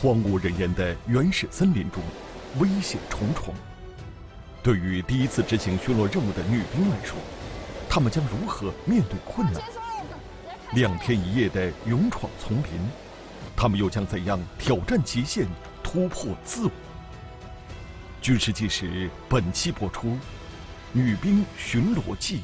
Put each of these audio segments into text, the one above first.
荒无人烟的原始森林中，危险重重。对于第一次执行巡逻任务的女兵来说，她们将如何面对困难？两天一夜的勇闯丛林，她们又将怎样挑战极限、突破自我？军事纪实本期播出，《女兵巡逻记》。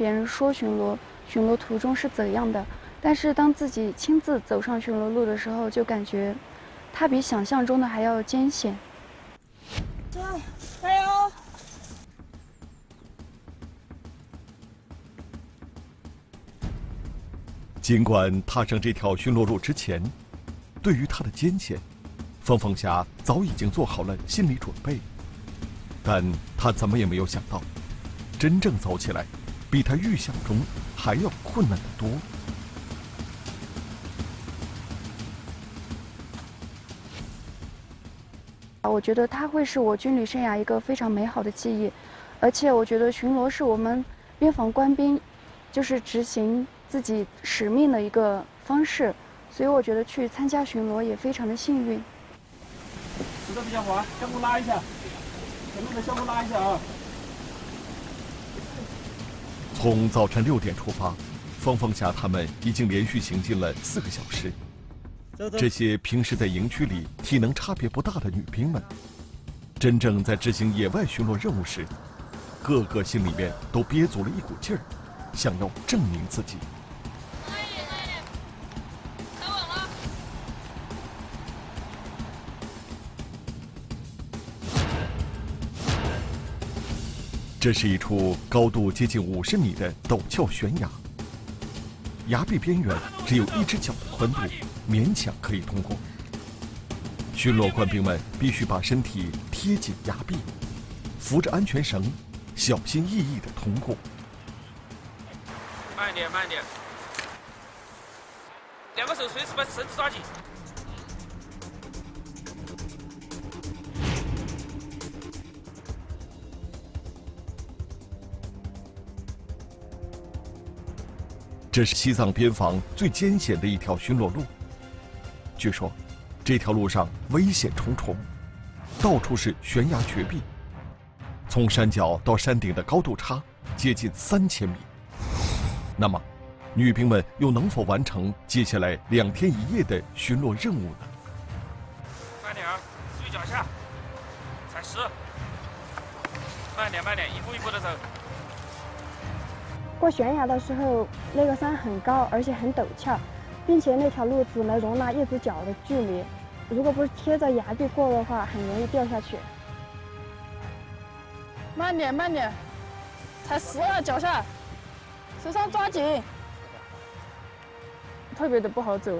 别人说巡逻，巡逻途中是怎样的？但是当自己亲自走上巡逻路的时候，就感觉它比想象中的还要艰险。加加油！尽管踏上这条巡逻路之前，对于它的艰险，方凤霞早已经做好了心理准备，但她怎么也没有想到，真正走起来。比他预想中还要困难得多。我觉得它会是我军旅生涯一个非常美好的记忆，而且我觉得巡逻是我们边防官兵就是执行自己使命的一个方式，所以我觉得去参加巡逻也非常的幸运。石头比较滑，相互拉一下，前面的相互拉一下啊。从早晨六点出发，方凤霞他们已经连续行进了四个小时。这些平时在营区里体能差别不大的女兵们，真正在执行野外巡逻任务时，个个心里面都憋足了一股劲儿，想要证明自己。这是一处高度接近五十米的陡峭悬崖，崖壁边缘只有一只脚的宽度，勉强可以通过。巡逻官兵们必须把身体贴紧崖壁，扶着安全绳，小心翼翼地通过。慢点，慢点，两个手随时把绳子抓紧。这是西藏边防最艰险的一条巡逻路。据说，这条路上危险重重，到处是悬崖绝壁，从山脚到山顶的高度差接近三千米。那么，女兵们又能否完成接下来两天一夜的巡逻任务呢？慢点啊，注意脚下，踩实。慢点，慢点，一步一步的走。过悬崖的时候，那个山很高，而且很陡峭，并且那条路只能容纳一只脚的距离，如果不是贴着崖壁过的话，很容易掉下去。慢点，慢点，踩实了脚下，手上抓紧，特别的不好走，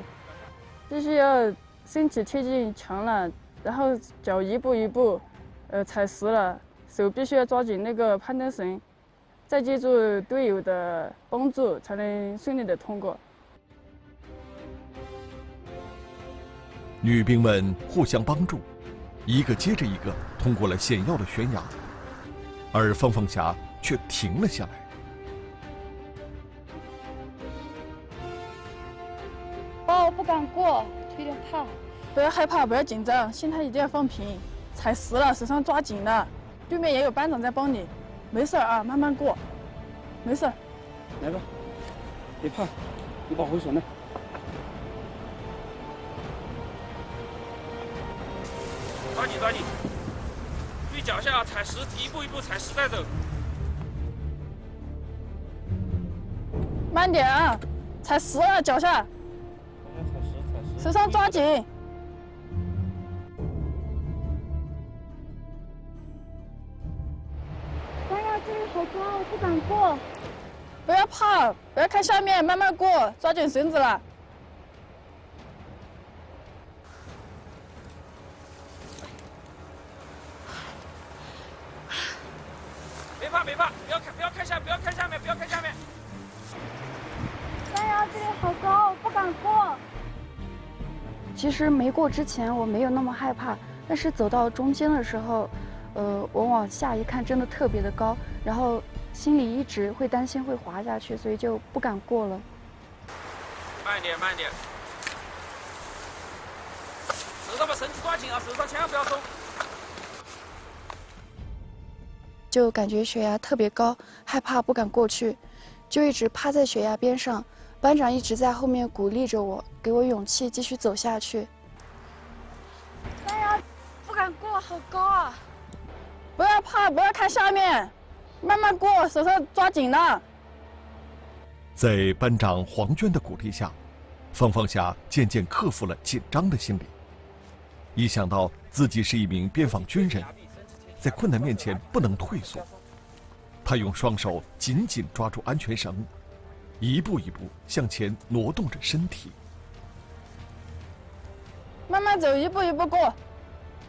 必须要身体贴近墙了，然后脚一步一步，呃，踩实了，手必须要抓紧那个攀登绳。再借助队友的帮助，才能顺利的通过。女兵们互相帮助，一个接着一个通过了险要的悬崖，而方凤霞却停了下来。哦，不敢过，有点怕。不要害怕，不要紧张，心态一定要放平。踩实了，手上抓紧了，对面也有班长在帮你，没事啊，慢慢过，没事。来吧，别怕，你保护绳呢。抓紧抓紧，注意脚下踩实，一步一步踩实再走。慢点啊，踩实了脚下。手上抓紧。怕，不要看下面，慢慢过，抓紧绳子了。别怕别怕，不要看不要看下不要看下面不要看下面。哎呀，这里好高，我不敢过。其实没过之前我没有那么害怕，但是走到中间的时候，呃，我往下一看，真的特别的高，然后心里一直会担心会滑下去，所以就不敢过了。慢点慢点，手上把绳子抓紧啊，手上千万不要松。就感觉悬崖特别高，害怕不敢过去，就一直趴在悬崖边上。班长一直在后面鼓励着我，给我勇气继续走下去。哎呀，不敢过，好高啊！不要怕，不要看下面，慢慢过，手上抓紧了。在班长黄娟的鼓励下，方方霞渐渐克服了紧张的心理。一想到自己是一名边防军人，在困难面前不能退缩，他用双手紧紧抓住安全绳。一步一步向前挪动着身体，慢慢走，一步一步过，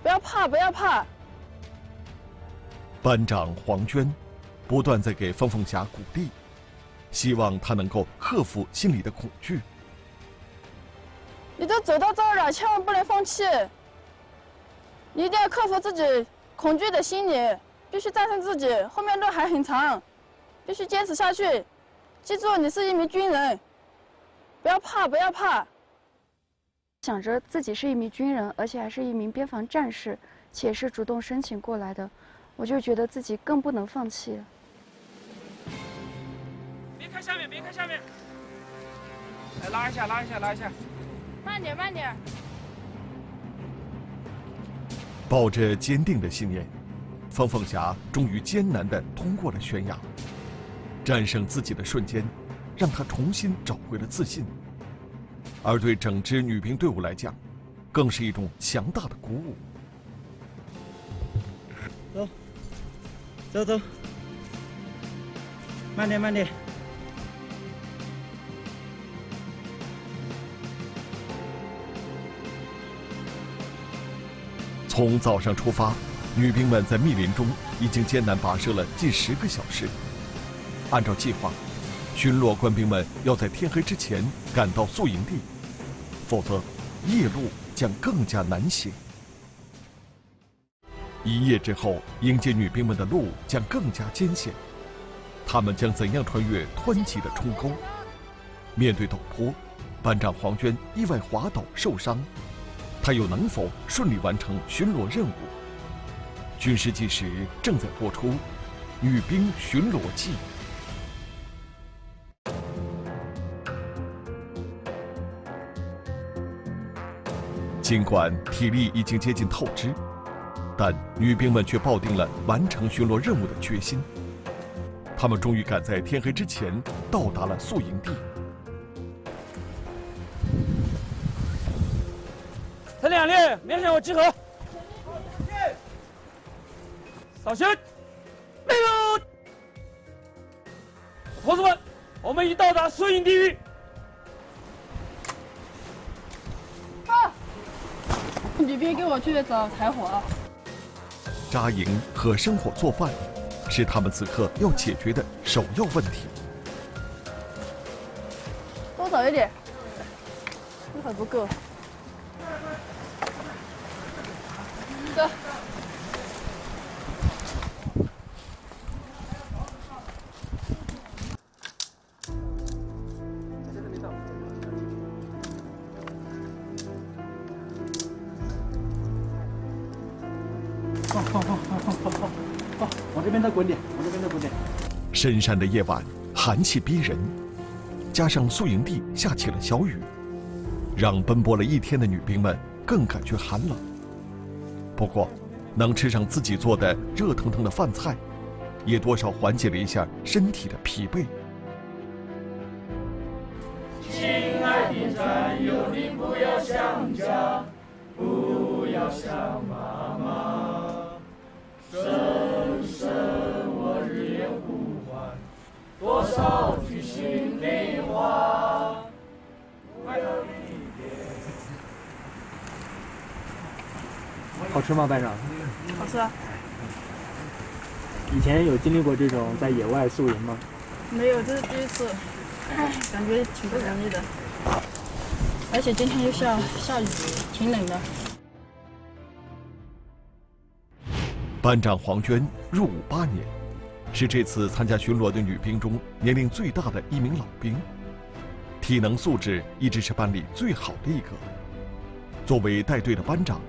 不要怕，不要怕。班长黄娟不断在给方凤霞鼓励，希望她能够克服心里的恐惧。你都走到这儿了，千万不能放弃。你一定要克服自己恐惧的心理，必须战胜自己。后面路还很长，必须坚持下去。记住，你是一名军人，不要怕，不要怕。想着自己是一名军人，而且还是一名边防战士，且是主动申请过来的，我就觉得自己更不能放弃。别看下面，别看下面，来拉一下，拉一下，拉一下，慢点，慢点。抱着坚定的信念，方凤霞终于艰难地通过了悬崖。战胜自己的瞬间，让她重新找回了自信，而对整支女兵队伍来讲，更是一种强大的鼓舞。走，走走，慢点慢点。从早上出发，女兵们在密林中已经艰难跋涉了近十个小时。按照计划，巡逻官兵们要在天黑之前赶到宿营地，否则夜路将更加难行。一夜之后，迎接女兵们的路将更加艰险，他们将怎样穿越湍急的冲沟？面对陡坡，班长黄娟意外滑倒受伤，她又能否顺利完成巡逻任务？军事纪实正在播出，《女兵巡逻记》。尽管体力已经接近透支，但女兵们却抱定了完成巡逻任务的决心。她们终于赶在天黑之前到达了宿营地。两列，面向我集合。扫兴！没有。同志们，我们已到达宿营地域。女兵跟我去找柴火。扎营和生火做饭，是他们此刻要解决的首要问题。多找一点，一会儿不够。深山的夜晚，寒气逼人，加上宿营地下起了小雨，让奔波了一天的女兵们更感觉寒冷。不过，能吃上自己做的热腾腾的饭菜，也多少缓解了一下身体的疲惫。亲爱的战友，你不要想家，不要想妈多少句心里话。好吃吗，班长？好吃啊。以前有经历过这种在野外宿营吗？没有，这是第一次，感觉挺不容易的。而且今天又下下雨，挺冷的。班长黄娟入伍八年，是这次参加巡逻的女兵中年龄最大的一名老兵，体能素质一直是班里最好的一个。作为带队的班长，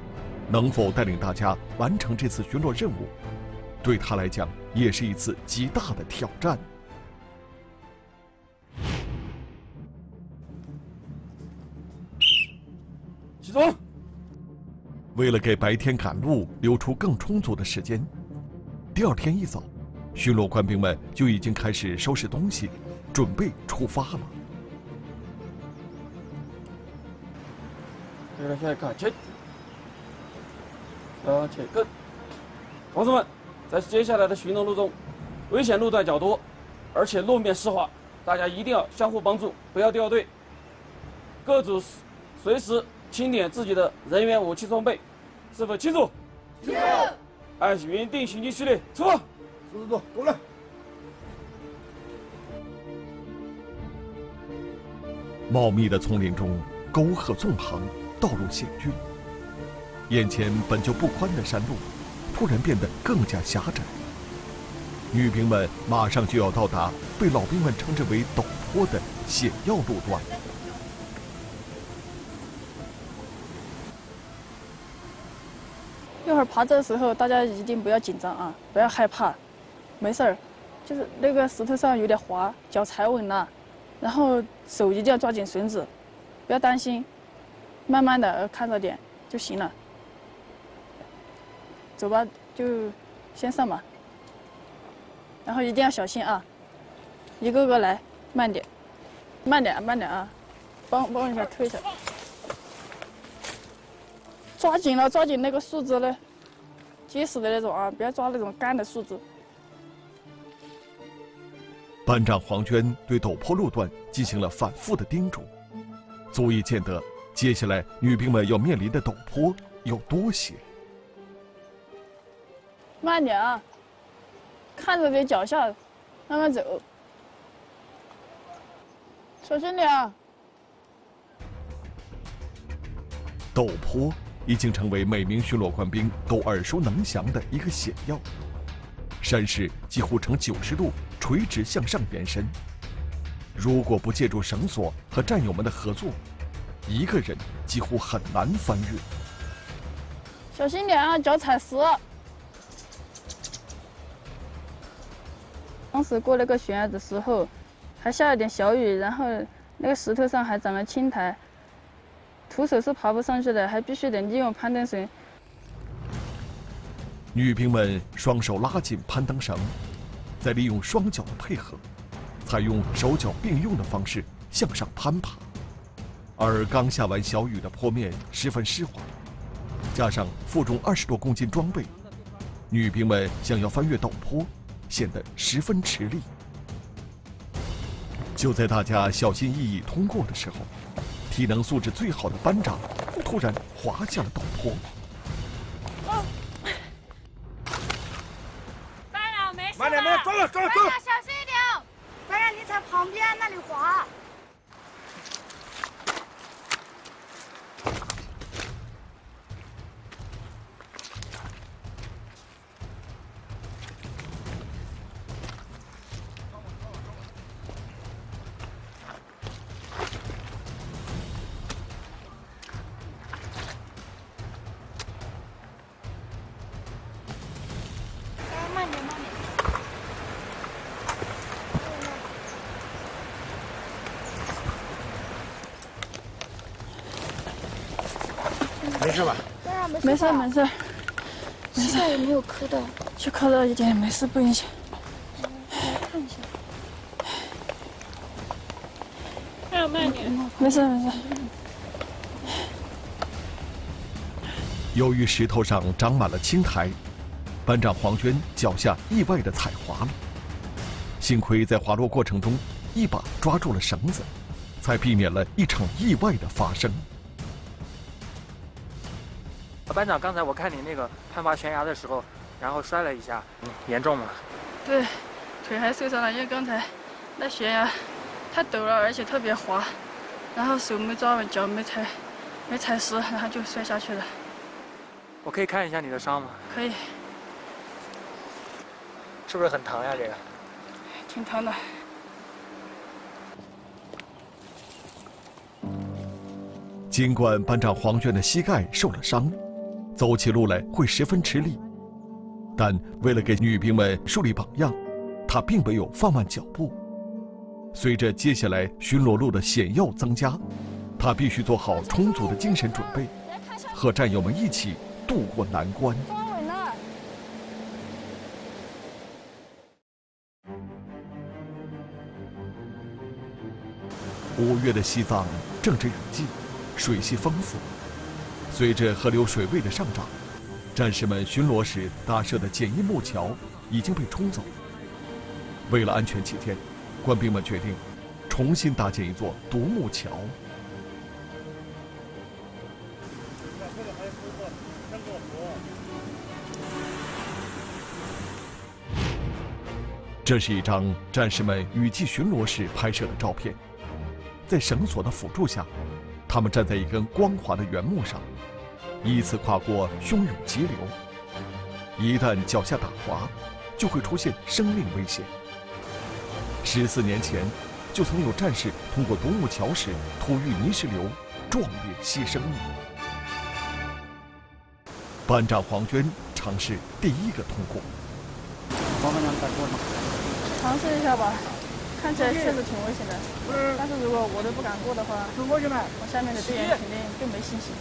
能否带领大家完成这次巡逻任务，对他来讲也是一次极大的挑战。起床。为了给白天赶路留出更充足的时间，第二天一早，巡逻官兵们就已经开始收拾东西，准备出发了。对了，现在看前，向前跟。同志们，在接下来的巡逻路中，危险路段较多，而且路面湿滑，大家一定要相互帮助，不要掉队。各组随时。清点自己的人员武器装备，是否清楚？清楚。按原定行进序列出发。走走走，过来。茂密的丛林中，沟壑纵横，道路险峻。眼前本就不宽的山路，突然变得更加狭窄。女兵们马上就要到达被老兵们称之为陡坡的险要路段。一会儿爬的时候，大家一定不要紧张啊，不要害怕，没事儿，就是那个石头上有点滑，脚踩稳了，然后手一定要抓紧绳子，不要担心，慢慢的看着点就行了。走吧，就先上吧，然后一定要小心啊，一个个来，慢点，慢点，慢点啊，帮帮一下推一下。抓紧了，抓紧那个树枝嘞，结实的那种啊，不要抓那种干的树枝。班长黄娟对陡坡路段进行了反复的叮嘱，足以见得接下来女兵们要面临的陡坡有多险。慢点啊，看着点脚下，慢慢走，小心点啊。陡坡。已经成为每名巡逻官兵都耳熟能详的一个险要。山势几乎呈九十度垂直向上延伸，如果不借助绳索和战友们的合作，一个人几乎很难翻越。小心点啊，脚踩实。当时过那个悬崖的时候，还下了点小雨，然后那个石头上还长了青苔。徒手是爬不上去的，还必须得利用攀登绳。女兵们双手拉紧攀登绳，再利用双脚的配合，采用手脚并用的方式向上攀爬。而刚下完小雨的坡面十分湿滑，加上负重二十多公斤装备，女兵们想要翻越陡坡，显得十分吃力。就在大家小心翼翼通过的时候。体能素质最好的班长突然滑下了陡坡。事吧？没事，没没事没事，膝盖也没有磕到，就磕到一点，没事不影响。来看一下。慢点没事没事。由于石头上长满了青苔，班长黄娟脚下意外的踩滑了。幸亏在滑落过程中一把抓住了绳子，才避免了一场意外的发生。班长，刚才我看你那个攀爬悬崖的时候，然后摔了一下，严重吗？对，腿还受伤了，因为刚才那悬崖太陡了，而且特别滑，然后手没抓稳，脚没踩没踩实，然后就摔下去了。我可以看一下你的伤吗？可以，是不是很疼呀？这个？挺疼的。尽管班长黄娟的膝盖受了伤，走起路来会十分吃力，但为了给女兵们树立榜样，他并没有放慢脚步。随着接下来巡逻路的险要增加，他必须做好充足的精神准备，和战友们一起渡过难关。五月的西藏正值雨季，水系丰富。随着河流水位的上涨，战士们巡逻时搭设的简易木桥已经被冲走。为了安全起见，官兵们决定重新搭建一座独木桥。这是一张战士们雨季巡逻时拍摄的照片。在绳索的辅助下，他们站在一根光滑的原木上，依次跨过汹涌急流。一旦脚下打滑，就会出现生命危险。十四年前，就曾有战士通过独木桥时突遇泥石流，壮烈牺牲了。班长黄娟尝试第一个通过。黄班长敢过吗？尝试一下吧，看起来确实挺危险的。但是如果我都不敢过的话，走过去没？我下面的队员肯定更没信心。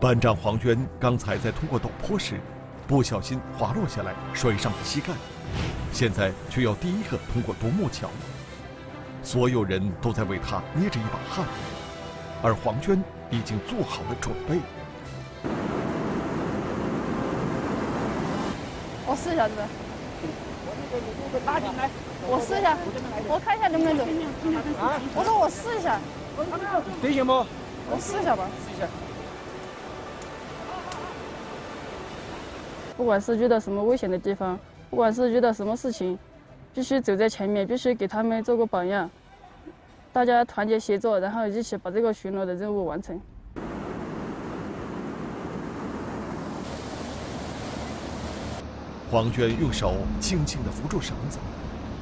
班长黄娟刚才在通过陡坡时，不小心滑落下来，摔伤了膝盖，现在却要第一个通过独木桥。所有人都在为他捏着一把汗，而黄娟已经做好了准备。试一下，这个。拉进来，我试一下，我看一下能不能走。啊我说我试一下，得行不？我试一下吧。试一下。不管是遇到什么危险的地方，不管是遇到什么事情，必须走在前面，必须给他们做个榜样。大家团结协作，然后一起把这个巡逻的任务完成。黄娟用手轻轻地扶住绳子，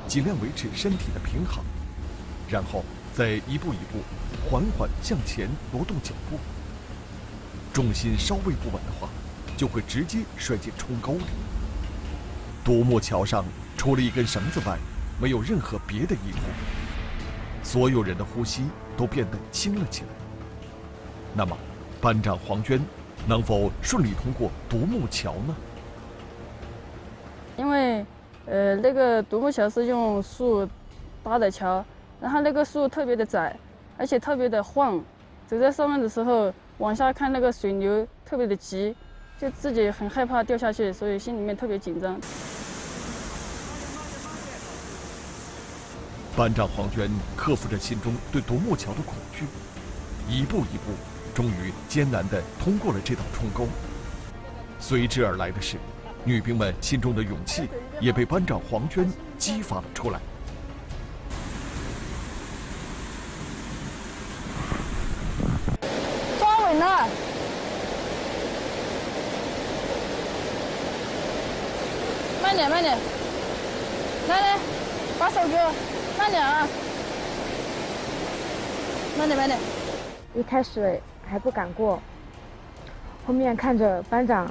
尽量维持身体的平衡，然后再一步一步缓缓向前挪动脚步。重心稍微不稳的话，就会直接摔进冲沟里。独木桥上除了一根绳子外，没有任何别的依附，所有人的呼吸都变得轻了起来。那么，班长黄娟能否顺利通过独木桥呢？因为，呃，那个独木桥是用树搭的桥，然后那个树特别的窄，而且特别的晃，走在上面的时候往下看那个水流特别的急，就自己很害怕掉下去，所以心里面特别紧张。班长黄娟克服着心中对独木桥的恐惧，一步一步，终于艰难地通过了这道冲沟。随之而来的是，女兵们心中的勇气也被班长黄娟激发了出来。抓稳了，慢点慢点，来来，把手给我，慢点啊，慢点慢点。一开始还不敢过，后面看着班长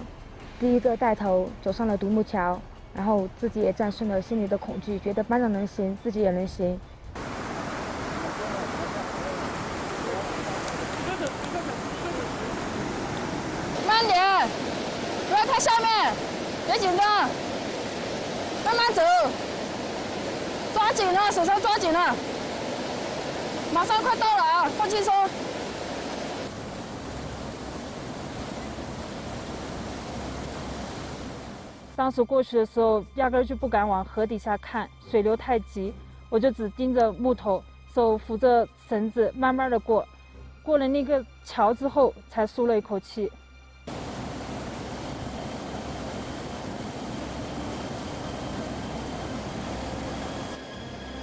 第一个带头走上了独木桥，然后自己也战胜了心里的恐惧，觉得班长能行，自己也能行。慢点，不要看下面，别紧张，慢慢走，抓紧了，手上抓紧了，马上快到了啊，放轻松。当时过去的时候，压根儿就不敢往河底下看，水流太急，我就只盯着木头，手扶着绳子，慢慢的过。过了那个桥之后，才舒了一口气。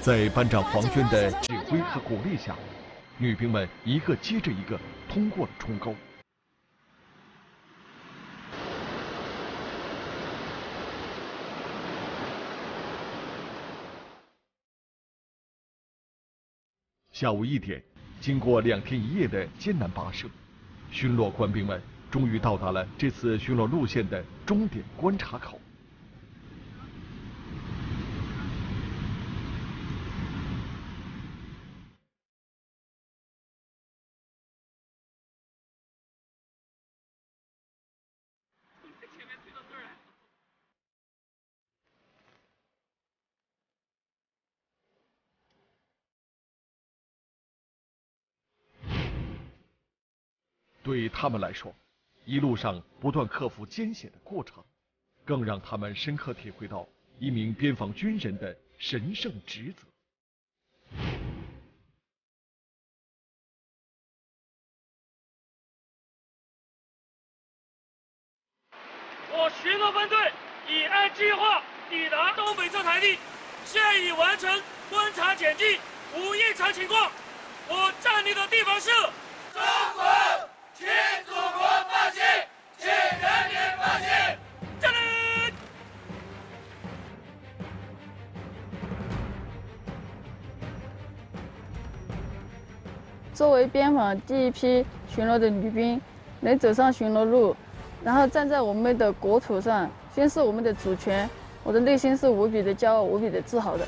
在班长黄娟的指挥和鼓励下，女兵们一个接着一个通过了冲沟。下午一点，经过两天一夜的艰难跋涉，巡逻官兵们终于到达了这次巡逻路线的终点观察口。对他们来说，一路上不断克服艰险的过程，更让他们深刻体会到一名边防军人的神圣职责。我巡逻分队已按计划抵达东北侧台地，现已完成观察检计，无异常情况。我站立的地方是中国，请祖国放心，请人民放心。作为边防第一批巡逻的女兵，能走上巡逻路，然后站在我们的国土上，宣示我们的主权，我的内心是无比的骄傲，无比的自豪的。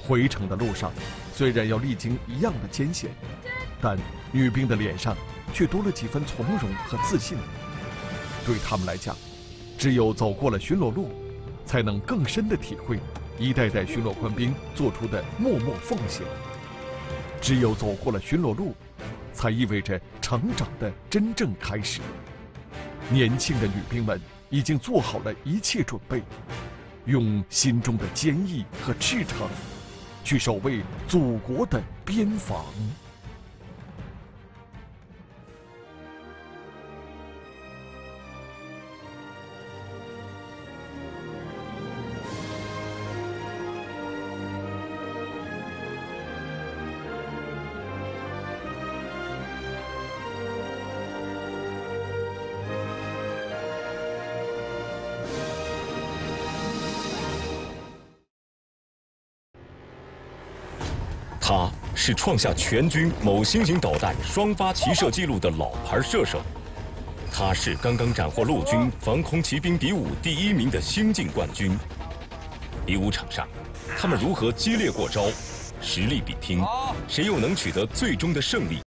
回程的路上，虽然要历经一样的艰险，但女兵的脸上却多了几分从容和自信。对他们来讲，只有走过了巡逻路，才能更深的体会一代代巡逻官兵做出的默默奉献。只有走过了巡逻路，才意味着成长的真正开始。年轻的女兵们已经做好了一切准备，用心中的坚毅和赤诚，去守卫祖国的边防。他是创下全军某新型导弹双发齐射纪录的老牌射手，他是刚刚斩获陆军防空骑兵比武第一名的新晋冠军。比武场上，他们如何激烈过招，实力比拼，谁又能取得最终的胜利？